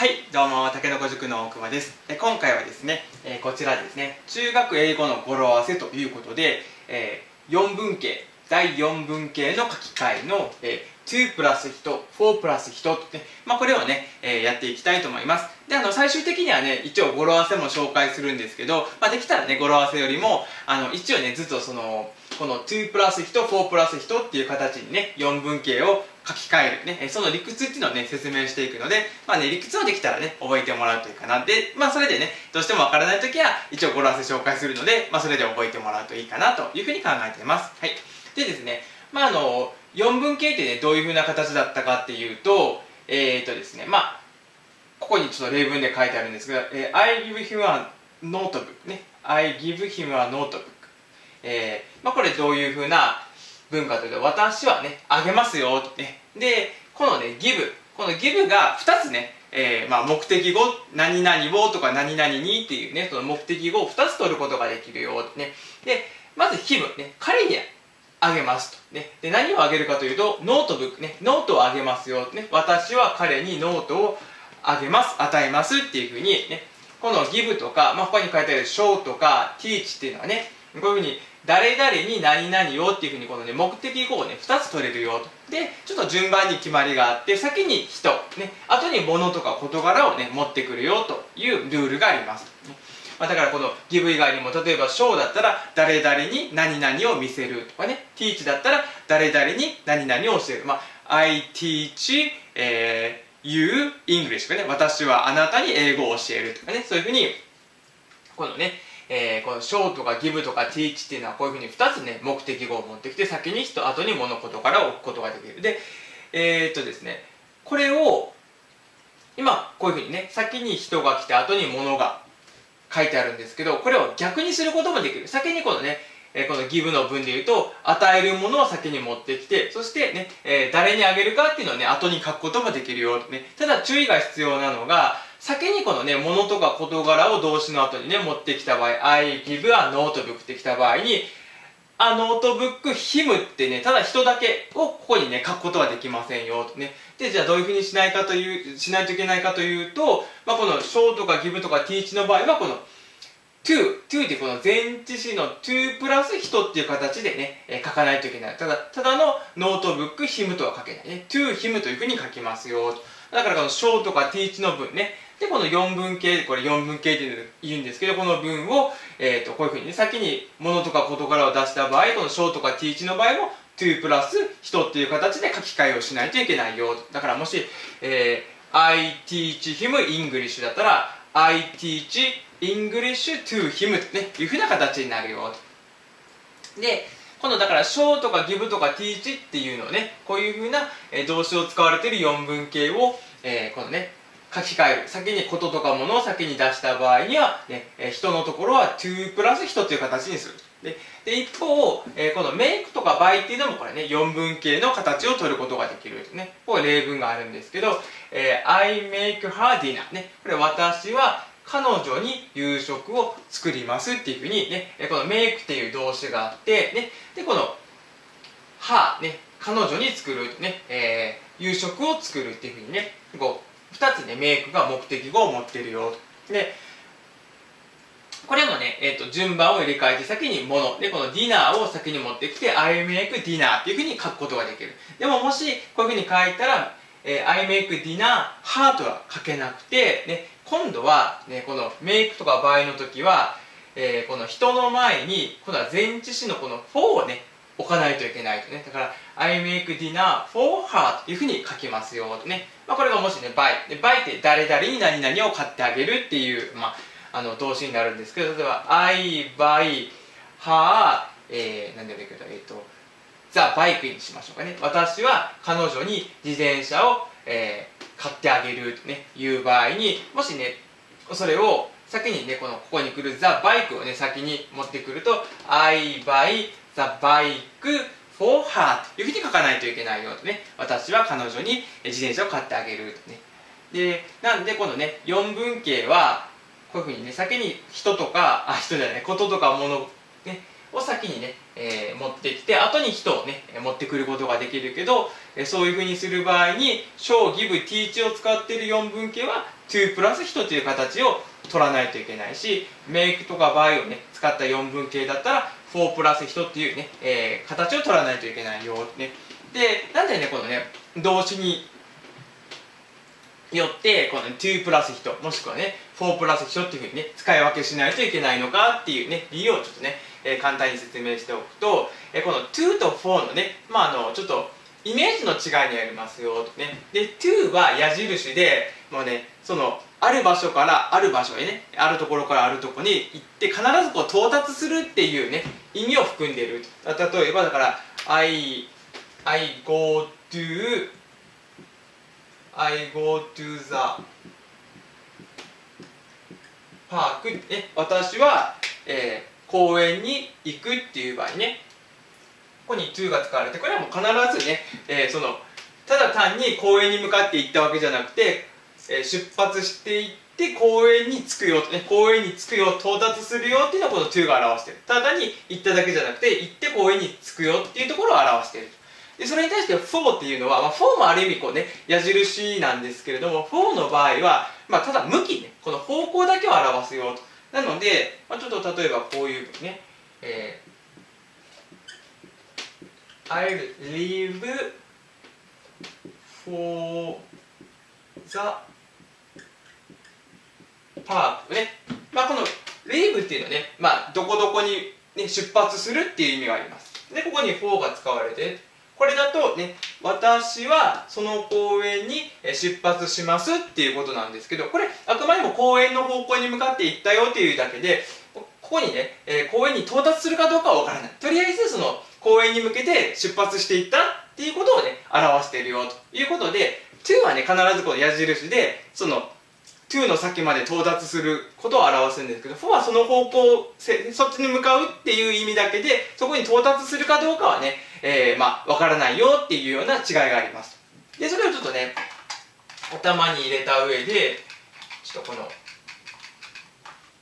はいどうも竹の子塾の大熊です。え今回はですね、えーこちらですね中学英語の語呂合わせということで、え4文系第4文系の書き換えの、えー2プラス1、4プラス1って、まあ、これをね、えーやっていきたいと思います。で、あの、最終的にはね、一応語呂合わせも紹介するんですけど、まあ、できたらね、語呂合わせよりも、あの、一応ね、ずっとその、この2プラス1、4プラス1っていう形にね、4文系を書き換えるね、その理屈っていうのをね、説明していくので、まあね、理屈をできたらね、覚えてもらうといいかな。で、まあ、それでね、どうしてもわからないときは、一応語呂合わせ紹介するので、まあ、それで覚えてもらうといいかなというふうに考えています。はい。でですね、まあ、あの、4文系ってね、どういうふうな形だったかっていうと、えー、とですね、まあ、ここにちょっと例文で書いてあるんですが、えー I give him a notebook ね。I give him a notebook。えーまあ、これどういうふうな文化というと、私はね、あげますよ、ね。で、このね、give。この give が2つね、えーまあ、目的語、何々をとか何々にっていうね、その目的語を2つ取ることができるよ、ね。で、まず him ね、彼にあげますと。ね。で、何をあげるかというと、ノートブックね、ノートをあげますよ。ね。私は彼にノートをあげます、与えますっていうふうにね、この give とか、まあ、他に書いてある show とか teach っていうのはね、こういうふうに、誰々に何々をっていうふうに、このね、目的語をね、2つ取れるよと。で、ちょっと順番に決まりがあって、先に人、ね、後に物とか事柄をね、持ってくるよというルールがあります。まあ、だからこの give 以外にも例えば show だったら誰々に何々を見せるとかね。teach だったら誰々に何々を教える、まあ、I teach、えー you English とかね。私はあなたに英語を教えるとかね。そういうふうにこのねえーこの show とか give とか teach っていうのはこういうふうに2つね目的語を持ってきて先に人後に物事から置くことができる。でえーっとですねこれを今こういうふうにね先に人が来て後に物が書いてあるんですけど、これを逆にすることもできる。先にこのね、えこの give の文で言うと、与えるものを先に持ってきて、そしてね、えー誰にあげるかっていうのをね、後に書くこともできるよ。ね、ただ注意が必要なのが、先にこのね、物とか事柄を動詞の後にね、持ってきた場合、I give a notebook ってきた場合に、あ notebook him ってね、ただ人だけをここにね、書くことはできませんよ。とね。で、じゃあどういうふうにしないかという、しないといけないかというと、まあ、この show とか give とか teach の場合は、この to、to ってこの前置詞の to プラス人っていう形でね、えー書かないといけない。ただ、ただの notebook him とは書けないね。to him というふうに書きますよ。だからこの show とか teach の文ね。で、この4文型、これ4文型って言うんですけど、この文を、えっ、と、こういうふうにね、先に物とか事柄を出した場合、この show とか teach の場合も to プラス人っていう形で書き換えをしないといけないよ。だからもし、えー I teach him English だったら、I teach English to him って、いうふうな形になるよ。で、今度だから show とか give とか teach っていうのをね、こういうふうな、動詞を使われている4文形を、えーこのね、書き換える。先にこととかものを先に出した場合には、ね、人のところは to プラス人という形にする。で、で一方、えーこの make とか by っていうのもこれね、4文形の形を取ることができるね。こう例文があるんですけど、えー I make her dinner ね。これ私は彼女に夕食を作りますっていうふうにね、この make っていう動詞があって、ね、で、この her ね、彼女に作るね、えー夕食を作るっていうふうにね、こう、2つね、make が目的語を持ってるよ。で、これもね、えっ、と、順番を入れ替えて先に物。で、このディナーを先に持ってきて、I make dinner っていうふうに書くことができる。でももし、こういうふうに書いたら、えー I make dinner, her とは書けなくて、ね、今度は、ね、この make とか by の時は、えーこの人の前に、今度は前置詞のこの for をね、置かないといけないとね。だから、I make dinner for her というふうに書きますよとね。まあ、これがもしね、by。で、by って誰々に何々を買ってあげるっていう、まあ、あの動詞になるんですけど例えば「I buy her」えー、何でもいいけどえっ、と「ザ・バイク」にしましょうかね私は彼女に自転車を、えー買ってあげるとねいう場合にもしねそれを先にねこのここに来る「ザ・バイク」をね先に持ってくると「I buy the bike for her」というふうに書かないといけないよとね。私は彼女に自転車を買ってあげるとね。でなんでこのね4文形はこういうふうにね先に人とかあ人じゃないこととか物、ね、を先にね、えー、持ってきて後に人をね持ってくることができるけど、え、そういうふうにする場合に小ギブ teach を使っている4分形は to プラス1という形を取らないといけないし make とか by をね使った4分形だったら4プラス1っていうね、えー、形を取らないといけないよね。でなんでねこのね動詞によってこの2プラス1もしくはね4プラス1っていうふうにね使い分けしないといけないのかっていうね理由をちょっとね、えー、簡単に説明しておくと、えー、この2と4のねまああのちょっとイメージの違いにありますよとね。で2は矢印でもうねそのある場所からある場所へねあるところからあるところに行って必ずこう到達するっていうね意味を含んでいる。例えばだから I, I go to I go to the park ね。私は、えー、公園に行くっていう場合ね。ここに to が使われてこれはもう必ずね、えー、そのただ単に公園に向かって行ったわけじゃなくてえ出発していって公園に着くよ、ね、公園に着くよ到達するよっていうのはこの to が表してる。ただに行っただけじゃなくて行って公園に着くよっていうところを表している。でそれに対して for っていうのは、まあ、for もある意味こうね矢印なんですけれども for の場合は、まあ、ただ向きねこの方向だけを表すよと。なので、まあ、ちょっと例えばこういうね、えー、I'll leave for the パークね、まあ、このレイブっていうのはね、まあ、どこどこに、ね、出発するっていう意味があります。でここに for が使われてこれだとね私はその公園に出発しますっていうことなんですけどこれあくまでも公園の方向に向かって行ったよっていうだけでここにね、えー、公園に到達するかどうかは分からない。とりあえずその公園に向けて出発していったっていうことをね表しているよということで to はね必ずこの矢印でその to の先まで到達することを表すんですけど for はその方向そっちに向かうっていう意味だけでそこに到達するかどうかはね、えー、まあ分からないよっていうような違いがありますでそれをちょっとね頭に入れた上でちょっとこの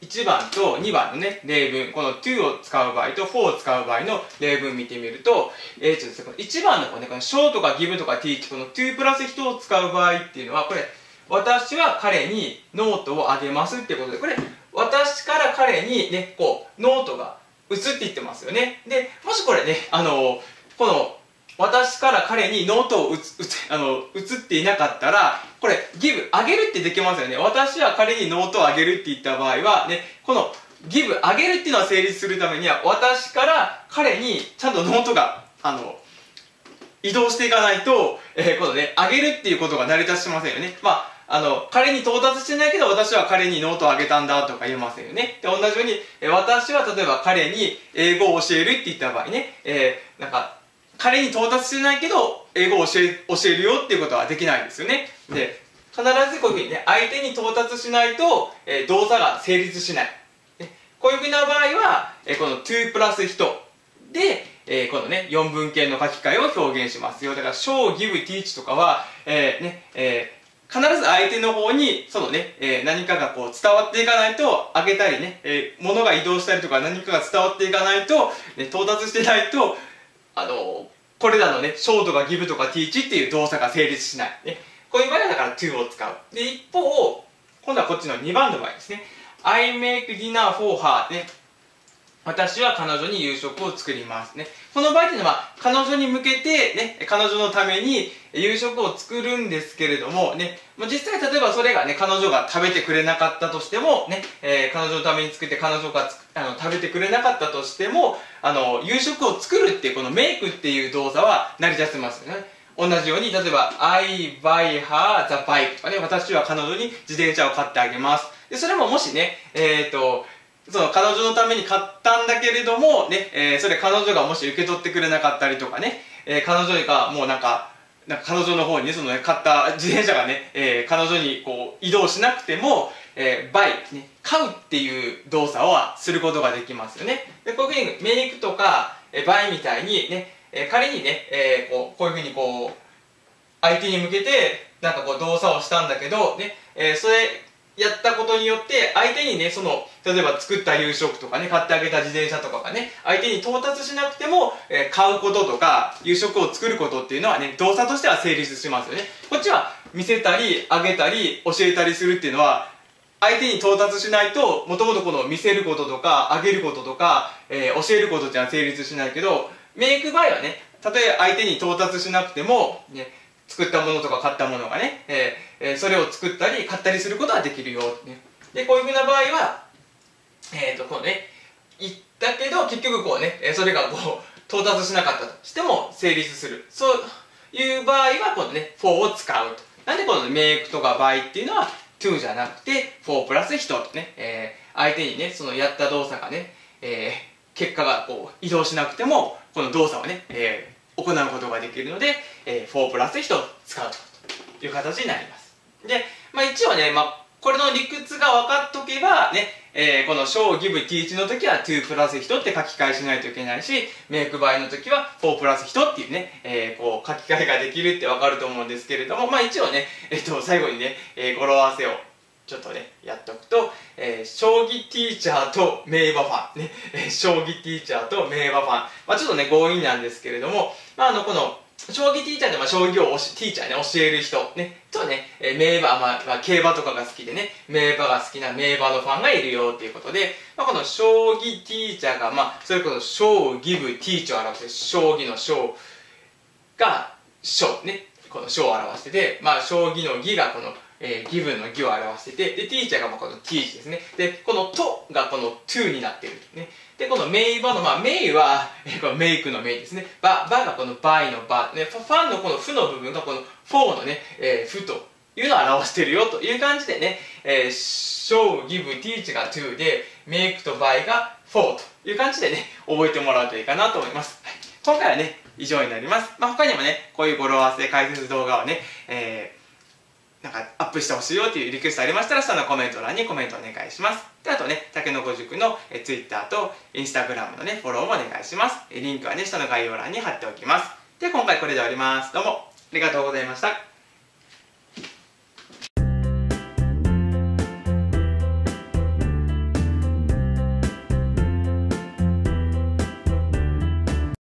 1番と2番のね、例文、この to を使う場合と for を使う場合の例文見てみると、えー、ちょっとですね、この1番のこのね、この show とか give とか teach、この to プラス人を使う場合っていうのは、これ、私は彼にノートをあげますってことで、これ、私から彼にね、こう、ノートが移っていってますよね。で、もしこれね、あの、この、私から彼にノートをうつ、うつ、あの、移っていなかったら、これ、 give、あげるってできますよね。私は彼にノートをあげるって言った場合は、ね、この、 give、あげるっていうのは成立するためには、私から彼にちゃんとノートが、あの、移動していかないと、えー、このね、あげるっていうことが成り立ちませんよね。まあ、あの、彼に到達してないけど、私は彼にノートをあげたんだとか言えませんよね。で、同じように、私は例えば彼に英語を教えるって言った場合ね、えー、なんか、彼に到達してないけど、英語を教え、教えるよっていうことはできないですよね。で、必ずこういうふうにね、相手に到達しないと、えー、動作が成立しない。こういうふうな場合は、えー、この to プラス人で、えー、このね、4分形の書き換えを表現しますよ。だから、show, give, teach とかは、えー、ね、えー、必ず相手の方に、そのね、えー、何かがこう伝わっていかないと、あげたりね、えー、物が移動したりとか何かが伝わっていかないと、ね、到達してないと、あの、これらのね、show とか give とか teach っていう動作が成立しない。ね、こういう場合はだから to を使う。で、一方、今度はこっちの2番の場合ですね。I make dinner for her ね。私は彼女に夕食を作りますね。この場合っていうのは、彼女に向けてね、彼女のために夕食を作るんですけれども、ね、実際例えばそれがね、彼女が食べてくれなかったとしても、ね、えー、彼女のために作って彼女があの食べてくれなかったとしても、あの、夕食を作るっていうこのメイクっていう動作は成り立ちますよね。同じように、例えば、I buy her the bike とかね、私は彼女に自転車を買ってあげます。で、それももしね、えっ、ー、と、その彼女のために買ったんだけれども、ね、えー、それ彼女がもし受け取ってくれなかったりとかね、えー、彼女がもうなんか、なんか彼女の方にね、そのね、買った自転車がね、えー、彼女にこう移動しなくても、えー、 buy、ね、買うっていう動作はすることができますよね。で、こういうふうにメイクとか、えー、 buy みたいにね、えー、仮にね、えー、こうこういうふうにこう、相手に向けて、なんかこう動作をしたんだけど、ね、えー、それやったことによって相手にねその例えば作った夕食とかね買ってあげた自転車とかがね相手に到達しなくても、えー、買うこととか夕食を作ることっていうのはね動作としては成立しますよね。こっちは見せたりあげたり教えたりするっていうのは相手に到達しないともともとこの見せることとかあげることとか、えー、教えることっていうのは成立しないけどメイク場合はねたとえ相手に到達しなくても、ね、作ったものとか買ったものがね、えー、それを作ったり買ったりすることができるよ、ね、でこういうふうな場合はえっ、ー、とこうね言ったけど結局こうねそれがこう到達しなかったとしても成立する。そういう場合はこのね for を使うと。なんでこの make とか by っていうのは to じゃなくて for プラス人とね、えー、相手にねそのやった動作がね、えー、結果がこう移動しなくてもこの動作をね、えー、行うことができるので、えー、for プラス人を使うという形になります。で、まあ、一応ね、まあ、これの理屈が分かっとけばね、えー、この show, give, teach の時は to プラス人って書き換えしないといけないし、make 場合の時は for プラス人っていうね、えー、こう書き換えができるって分かると思うんですけれども、まあ一応ね、えっ、ー、と、最後にね、えー、語呂合わせをちょっとね、やっておくと、えー、将棋ティーチャーと名馬ファン、ね、えー、将棋ティーチャーと名馬ファン。まあちょっとね、強引なんですけれども、まああの、この、将棋ティーチャーで、まあ、将棋を、ティーチャーね、教える人、ね、とね、えー、名馬、まあ、まあ、競馬とかが好きでね、名馬が好きな名馬のファンがいるよっていうことで、まあ、この将棋ティーチャーが、まあ、それこそ、将棋部ティーチャーを表して、将棋の将が、将、ね、この将を表してて、まあ、将棋の義がこの、えー、 give のギを表してて、で、ティーチャーがまあこの teach ですね。で、このとがこの to になってる。ね。で、このメイバの、まあ、メイは、え、この make のメイですね。バ、バがこの buy のバ。ね、ファンのこのフの部分がこのフォーのね、えー、フというのを表してるよという感じでね、えー、show, give, teach が to で、 make と buy が for という感じでね、覚えてもらうといいかなと思います。はい、今回はね、以上になります。まあ、他にもね、こういう語呂合わせ解説動画をね、えーなんかアップしてほしいよっていうリクエストありましたら下のコメント欄にコメントお願いします。であとね竹の子塾のえ Twitter と Instagram のねフォローもお願いします。リンクはね下の概要欄に貼っておきます。で今回これで終わります。どうもありがとうございました。